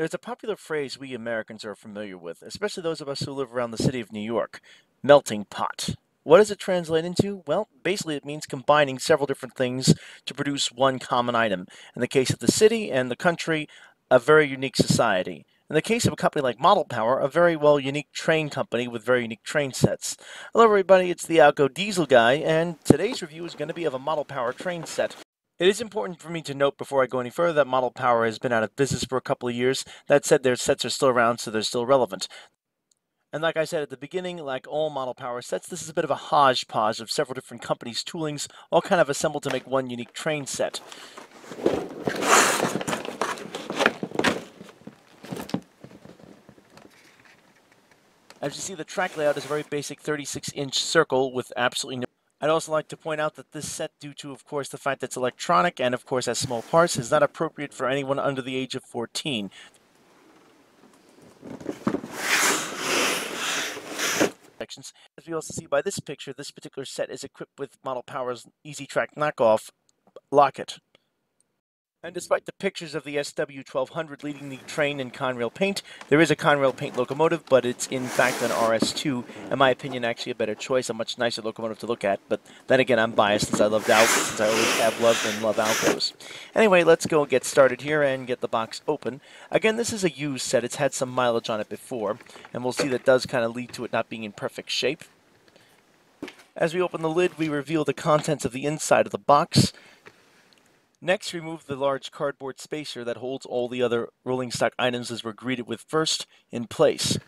There's a popular phrase we Americans are familiar with, especially those of us who live around the city of New York melting pot. What does it translate into? Well, basically, it means combining several different things to produce one common item. In the case of the city and the country, a very unique society. In the case of a company like Model Power, a very well unique train company with very unique train sets. Hello, everybody, it's the Alco Diesel Guy, and today's review is going to be of a Model Power train set. It is important for me to note before I go any further that Model Power has been out of business for a couple of years. That said, their sets are still around, so they're still relevant. And like I said at the beginning, like all Model Power sets, this is a bit of a hodgepodge of several different companies' toolings, all kind of assembled to make one unique train set. As you see, the track layout is a very basic 36-inch circle with absolutely no I'd also like to point out that this set, due to, of course, the fact that it's electronic and, of course, has small parts, is not appropriate for anyone under the age of 14. As we also see by this picture, this particular set is equipped with Model Power's Easy Track knockoff Lockett. And despite the pictures of the SW1200 leading the train in Conrail paint, there is a Conrail paint locomotive, but it's in fact an RS2. In my opinion, actually a better choice, a much nicer locomotive to look at. But then again, I'm biased since I loved Alcos, since I always have loved and love Alcos. Anyway, let's go get started here and get the box open. Again, this is a used set. It's had some mileage on it before, and we'll see that does kind of lead to it not being in perfect shape. As we open the lid, we reveal the contents of the inside of the box. Next, remove the large cardboard spacer that holds all the other rolling stock items as we're greeted with first in place.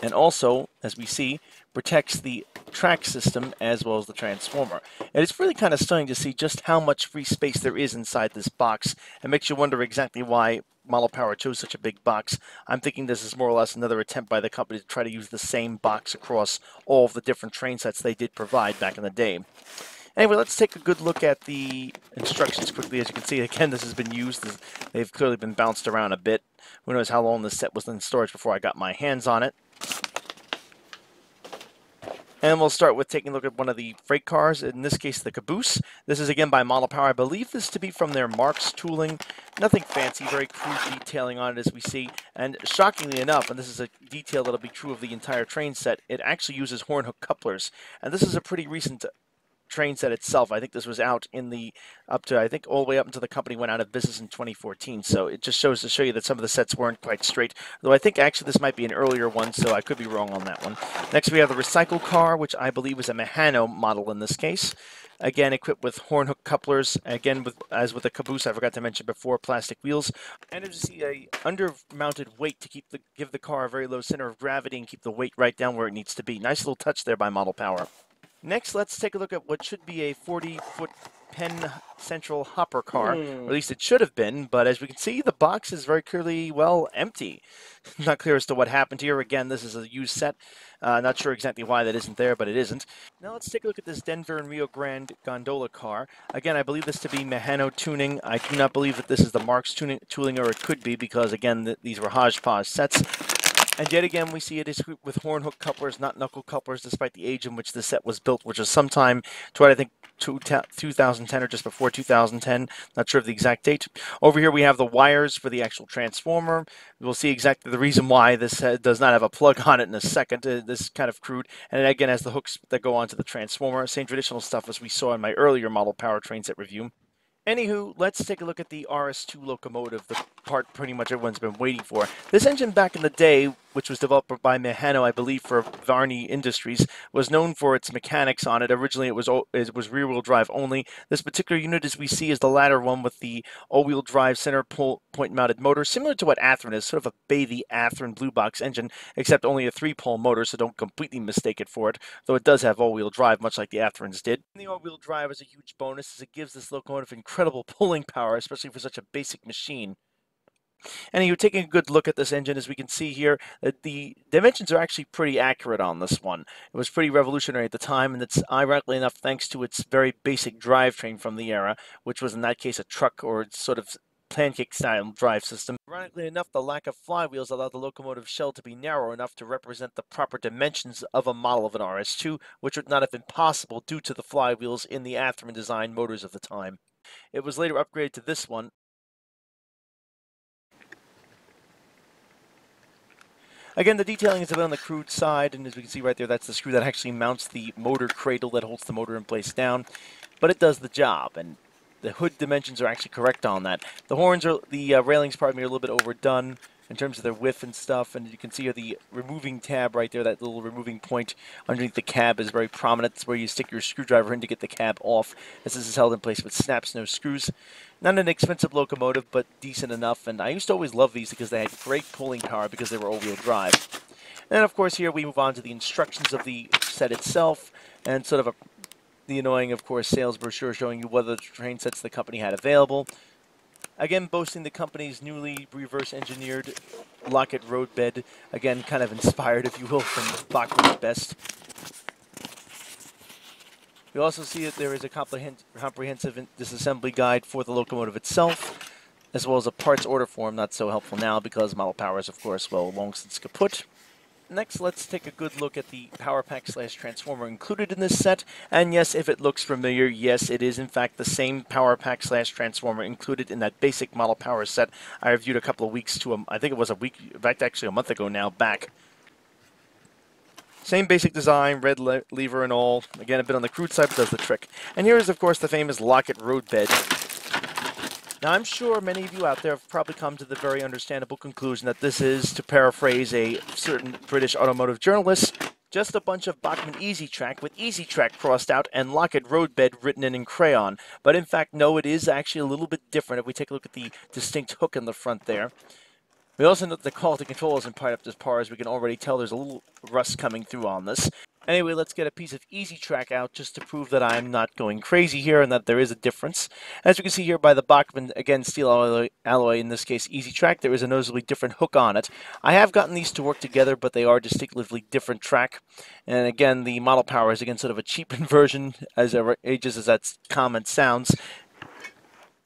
And also, as we see, protects the track system as well as the transformer. And it's really kind of stunning to see just how much free space there is inside this box. It makes you wonder exactly why Model Power chose such a big box. I'm thinking this is more or less another attempt by the company to try to use the same box across all of the different train sets they did provide back in the day. Anyway, let's take a good look at the instructions quickly. As you can see, again, this has been used. They've clearly been bounced around a bit. Who knows how long this set was in storage before I got my hands on it. And we'll start with taking a look at one of the freight cars, in this case the Caboose. This is again by Model Power. I believe this to be from their Marx tooling. Nothing fancy, very crude detailing on it as we see. And shockingly enough, and this is a detail that'll be true of the entire train set, it actually uses horn hook couplers. And this is a pretty recent train set itself. I think this was out in the up to I think all the way up until the company went out of business in 2014. So it just shows to show you that some of the sets weren't quite straight. Though I think actually this might be an earlier one, so I could be wrong on that one. Next we have the recycle car, which I believe is a Mehano model in this case. Again, equipped with horn hook couplers. Again, with as with the caboose, I forgot to mention before, plastic wheels. And as you see, a under-mounted weight to keep the give the car a very low center of gravity and keep the weight right down where it needs to be. Nice little touch there by Model Power. Next, let's take a look at what should be a 40-foot Penn Central hopper car, mm. or at least it should have been, but as we can see, the box is very clearly, well, empty. not clear as to what happened here. Again, this is a used set. Uh, not sure exactly why that isn't there, but it isn't. Now let's take a look at this Denver and Rio Grande gondola car. Again, I believe this to be Mehano tuning. I do not believe that this is the Marx tuning, tooling, or it could be, because again, th these were hodgepodge sets. And yet again, we see it is with horn hook couplers, not knuckle couplers, despite the age in which the set was built, which was sometime toward, I think, 2010 or just before 2010. Not sure of the exact date. Over here, we have the wires for the actual transformer. We'll see exactly the reason why this does not have a plug on it in a second. Uh, this is kind of crude. And it again has the hooks that go onto the transformer. Same traditional stuff as we saw in my earlier model power train set review. Anywho, let's take a look at the RS2 locomotive, the part pretty much everyone's been waiting for. This engine back in the day which was developed by Mehano, I believe, for Varney Industries, was known for its mechanics on it. Originally, it was it was rear-wheel drive only. This particular unit, as we see, is the latter one with the all-wheel drive center point-mounted motor, similar to what Athearn is, sort of a Beatty Athearn Blue Box engine, except only a three-pole motor, so don't completely mistake it for it, though it does have all-wheel drive, much like the Athearns did. And the all-wheel drive is a huge bonus, as it gives this locomotive incredible pulling power, especially for such a basic machine. And you're taking a good look at this engine, as we can see here, the dimensions are actually pretty accurate on this one. It was pretty revolutionary at the time, and it's ironically enough thanks to its very basic drivetrain from the era, which was in that case a truck or sort of pancake-style drive system. Ironically enough, the lack of flywheels allowed the locomotive shell to be narrow enough to represent the proper dimensions of a model of an RS2, which would not have been possible due to the flywheels in the Athearn design motors of the time. It was later upgraded to this one, Again, the detailing is a bit on the crude side, and as we can see right there, that's the screw that actually mounts the motor cradle that holds the motor in place down. But it does the job, and the hood dimensions are actually correct on that. The horns are, the uh, railings, pardon me, are a little bit overdone in terms of their width and stuff. And you can see here the removing tab right there, that little removing point underneath the cab is very prominent. It's where you stick your screwdriver in to get the cab off, as this is held in place with snaps, no screws. Not an expensive locomotive, but decent enough. And I used to always love these because they had great pulling power because they were all-wheel drive. And of course, here we move on to the instructions of the set itself and sort of a, the annoying, of course, sales brochure showing you what the train sets the company had available. Again, boasting the company's newly reverse-engineered Lockett roadbed. Again, kind of inspired, if you will, from Bachmann's Best. You also see that there is a comprehensive disassembly guide for the locomotive itself, as well as a parts order form, not so helpful now because model power is, of course, well, long since kaput. Next, let's take a good look at the power pack slash transformer included in this set. And yes, if it looks familiar, yes, it is in fact the same power pack slash transformer included in that basic model power set I reviewed a couple of weeks to, a, I think it was a week, in fact, actually a month ago now, back. Same basic design, red le lever and all. Again, a bit on the crude side, but does the trick. And here is, of course, the famous Lockett roadbed. Now, I'm sure many of you out there have probably come to the very understandable conclusion that this is, to paraphrase a certain British automotive journalist, just a bunch of Bachmann Easy Track with Easy Track crossed out and Lockett Roadbed written in in crayon. But in fact, no, it is actually a little bit different if we take a look at the distinct hook in the front there. We also note that the quality control isn't quite up to par, as we can already tell there's a little rust coming through on this. Anyway, let's get a piece of easy track out just to prove that I'm not going crazy here and that there is a difference. As you can see here by the Bachmann, again, steel alloy, alloy, in this case easy track, there is a noticeably different hook on it. I have gotten these to work together, but they are distinctively different track. And again, the model power is again sort of a cheapened version, as ages as that comment sounds.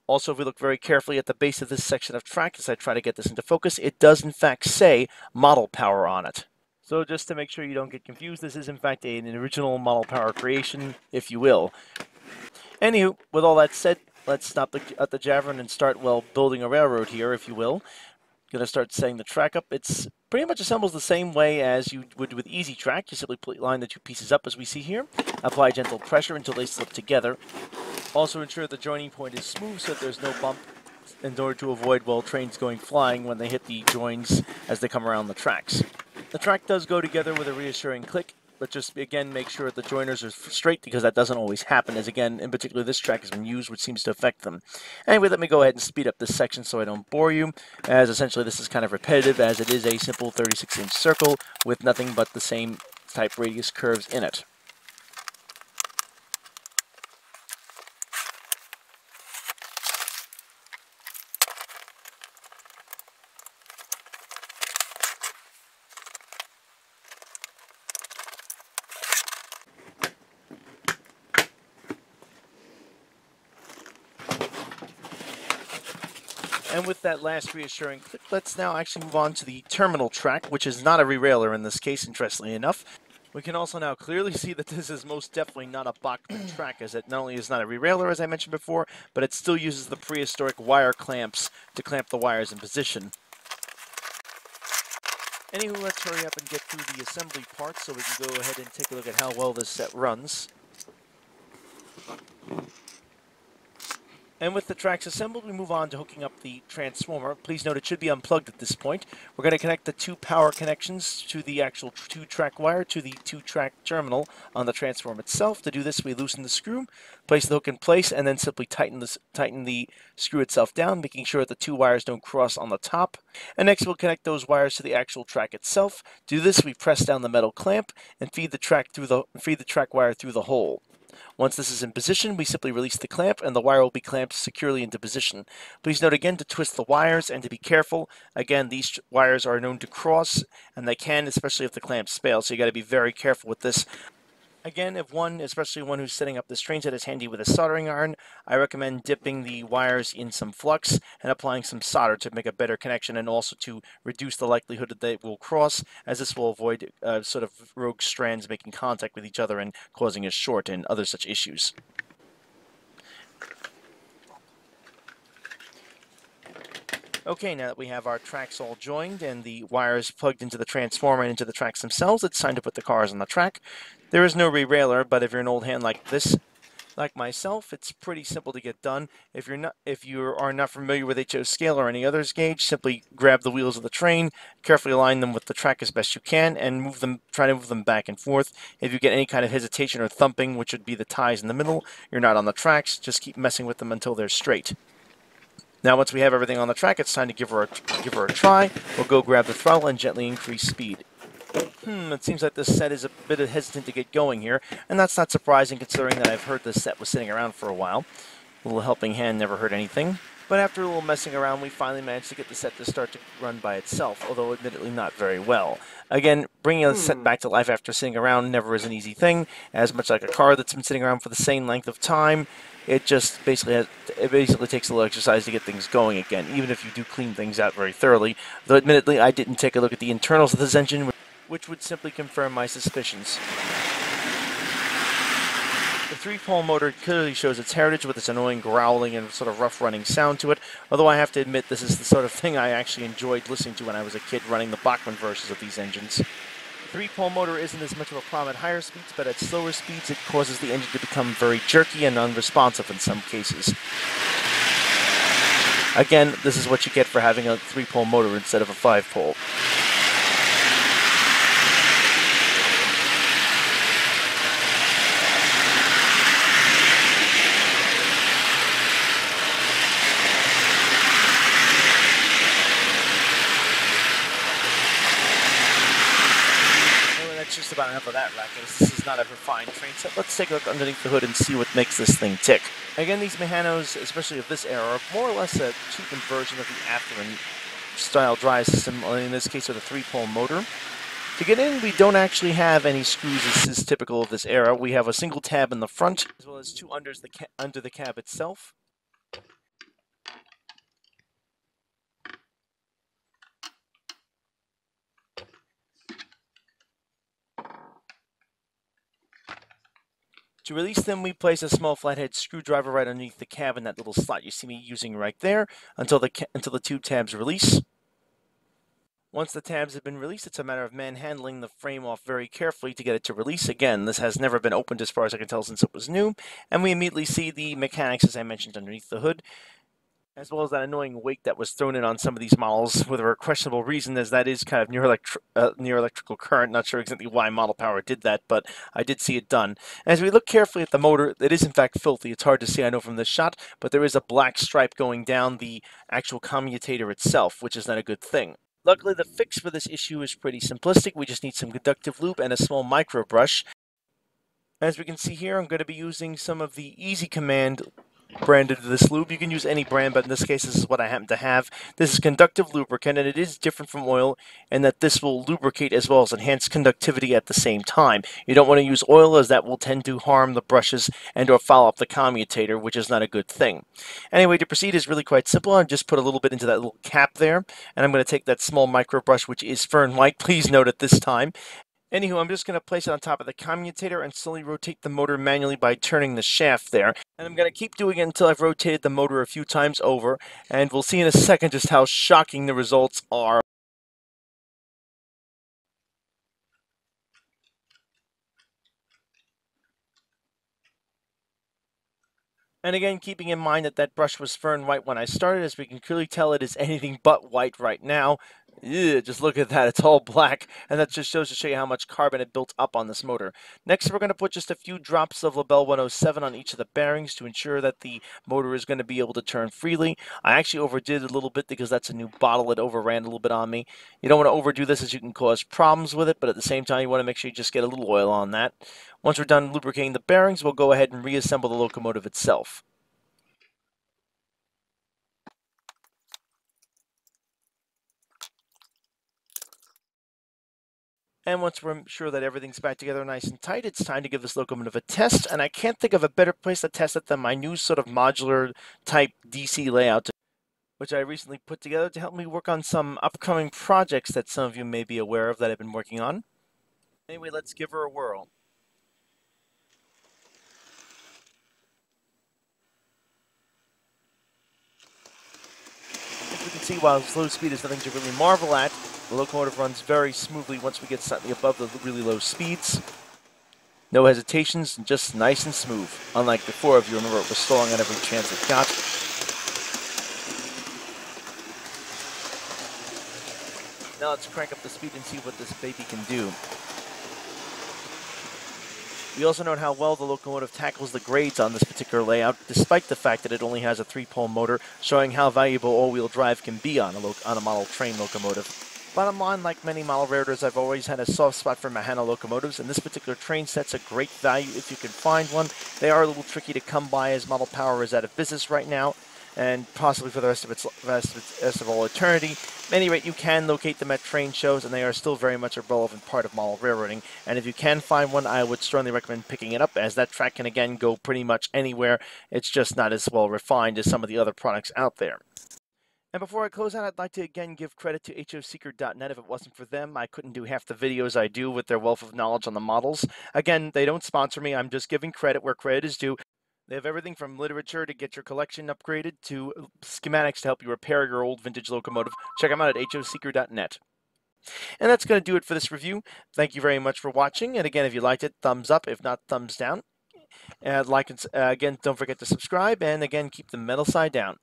Also, if we look very carefully at the base of this section of track, as I try to get this into focus, it does in fact say model power on it. So just to make sure you don't get confused, this is in fact an original model power creation, if you will. Anywho, with all that said, let's stop the, at the Javelin and start, well, building a railroad here, if you will. Going to start setting the track up. It's pretty much assembles the same way as you would with Easy Track. You simply line the two pieces up as we see here. Apply gentle pressure until they slip together. Also ensure the joining point is smooth so that there's no bump in order to avoid, well, trains going flying when they hit the joins as they come around the tracks. The track does go together with a reassuring click, but just again make sure the joiners are straight because that doesn't always happen as again in particular this track has been used which seems to affect them. Anyway let me go ahead and speed up this section so I don't bore you as essentially this is kind of repetitive as it is a simple 36 inch circle with nothing but the same type radius curves in it. And with that last reassuring click, let's now actually move on to the terminal track, which is not a rerailer in this case, interestingly enough. We can also now clearly see that this is most definitely not a Bachmann track, as it not only is not a rerailer, as I mentioned before, but it still uses the prehistoric wire clamps to clamp the wires in position. Anyway, let's hurry up and get through the assembly part so we can go ahead and take a look at how well this set runs. And with the tracks assembled, we move on to hooking up the transformer. Please note it should be unplugged at this point. We're going to connect the two power connections to the actual two-track wire to the two-track terminal on the transformer itself. To do this, we loosen the screw, place the hook in place, and then simply tighten, the tighten the screw itself down, making sure that the two wires don't cross on the top. And next, we'll connect those wires to the actual track itself. To do this, we press down the metal clamp and feed the track through the feed the track wire through the hole. Once this is in position, we simply release the clamp and the wire will be clamped securely into position. Please note again to twist the wires and to be careful. Again, these wires are known to cross and they can, especially if the clamps fail, so you got to be very careful with this. Again, if one, especially one who's setting up this train set, is handy with a soldering iron, I recommend dipping the wires in some flux and applying some solder to make a better connection and also to reduce the likelihood that they will cross, as this will avoid uh, sort of rogue strands making contact with each other and causing a short and other such issues. Okay, now that we have our tracks all joined and the wires plugged into the transformer and into the tracks themselves, it's time to put the cars on the track. There is no rerailer, but if you're an old hand like this, like myself, it's pretty simple to get done. If you're not if you are not familiar with HO scale or any others gauge, simply grab the wheels of the train, carefully align them with the track as best you can, and move them try to move them back and forth. If you get any kind of hesitation or thumping, which would be the ties in the middle, you're not on the tracks, just keep messing with them until they're straight. Now once we have everything on the track, it's time to give her a, give her a try. We'll go grab the throttle and gently increase speed. Hmm, it seems like this set is a bit hesitant to get going here, and that's not surprising considering that I've heard this set was sitting around for a while. A little helping hand never hurt anything. But after a little messing around, we finally managed to get the set to start to run by itself, although admittedly not very well. Again, bringing a set hmm. back to life after sitting around never is an easy thing, as much like a car that's been sitting around for the same length of time. It just basically has, it basically takes a little exercise to get things going again, even if you do clean things out very thoroughly. Though admittedly, I didn't take a look at the internals of this engine, which would simply confirm my suspicions. Three-pole motor clearly shows its heritage with its annoying growling and sort of rough-running sound to it, although I have to admit this is the sort of thing I actually enjoyed listening to when I was a kid running the Bachmann versions of these engines. The three-pole motor isn't as much of a problem at higher speeds, but at slower speeds it causes the engine to become very jerky and unresponsive in some cases. Again, this is what you get for having a three-pole motor instead of a five-pole. This is not a refined train set. Let's take a look underneath the hood and see what makes this thing tick. Again, these Mehanos, especially of this era, are more or less a cheapened version of the Athearn style drive system, in this case with a three-pole motor. To get in, we don't actually have any screws as is typical of this era. We have a single tab in the front, as well as two unders the under the cab itself. To release them, we place a small flathead screwdriver right underneath the cab in that little slot you see me using right there until the, until the two tabs release. Once the tabs have been released, it's a matter of manhandling the frame off very carefully to get it to release. Again, this has never been opened as far as I can tell since it was new, and we immediately see the mechanics, as I mentioned, underneath the hood as well as that annoying wake that was thrown in on some of these models with a questionable reason, as that is kind of near, electri- uh, near electrical current. Not sure exactly why Model Power did that, but I did see it done. As we look carefully at the motor, it is in fact filthy. It's hard to see, I know, from this shot, but there is a black stripe going down the actual commutator itself, which is not a good thing. Luckily, the fix for this issue is pretty simplistic. We just need some conductive lube and a small micro brush. As we can see here, I'm going to be using some of the Easy Command branded this lube. You can use any brand, but in this case, this is what I happen to have. This is conductive lubricant, and it is different from oil in that this will lubricate as well as enhance conductivity at the same time. You don't want to use oil as that will tend to harm the brushes and or foul up the commutator, which is not a good thing. Anyway, to proceed is really quite simple. I just put a little bit into that little cap there, and I'm going to take that small micro brush, which is Fern White, please note at this time, Anywho, I'm just going to place it on top of the commutator and slowly rotate the motor manually by turning the shaft there. And I'm going to keep doing it until I've rotated the motor a few times over, and we'll see in a second just how shocking the results are. And again, keeping in mind that that brush was fern white when I started, as we can clearly tell it is anything but white right now. Ew, just look at that, it's all black, and that just shows to show you how much carbon it built up on this motor. Next, we're going to put just a few drops of LaBelle 107 on each of the bearings to ensure that the motor is going to be able to turn freely. I actually overdid a little bit because that's a new bottle, it overran a little bit on me. You don't want to overdo this as you can cause problems with it, but at the same time, you want to make sure you just get a little oil on that. Once we're done lubricating the bearings, we'll go ahead and reassemble the locomotive itself. And once we're sure that everything's back together nice and tight, it's time to give this locomotive a test. And I can't think of a better place to test it than my new sort of modular type DC layout, which I recently put together to help me work on some upcoming projects that some of you may be aware of that I've been working on. Anyway, let's give her a whirl. We can see, while slow speed is nothing to really marvel at, the locomotive runs very smoothly once we get slightly above the really low speeds. No hesitations, just nice and smooth. Unlike before, if you remember, it was stalling at every chance it got. Now let's crank up the speed and see what this baby can do. We also note how well the locomotive tackles the grades on this particular layout, despite the fact that it only has a three-pole motor, showing how valuable all-wheel drive can be on a, on a model train locomotive. Bottom line, like many model railroaders, I've always had a soft spot for Mehano locomotives, and this particular train set's a great value if you can find one. They are a little tricky to come by as Model Power is out of business right now, and possibly for the rest of its rest of, its, rest of all eternity. At any rate, you can locate them at train shows, and they are still very much a relevant part of model railroading. And if you can find one, I would strongly recommend picking it up, as that track can again go pretty much anywhere. It's just not as well refined as some of the other products out there. And before I close out, I'd like to again give credit to HOSeeker.net. If it wasn't for them, I couldn't do half the videos I do with their wealth of knowledge on the models. Again, they don't sponsor me. I'm just giving credit where credit is due. They have everything from literature to get your collection upgraded to schematics to help you repair your old vintage locomotive. Check them out at HOSeeker.net. And that's going to do it for this review. Thank you very much for watching. And again, if you liked it, thumbs up. If not, thumbs down. And like uh, again, don't forget to subscribe. And again, keep the metal side down.